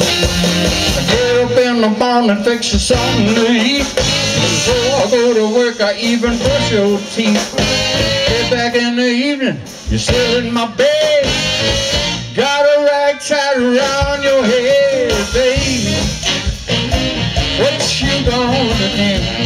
I get up in the morning, fix you something to eat. Before I go to work, I even brush your teeth. Get back in the evening, you're still in my bed. Got a rag tied around your head, baby. What you gonna do?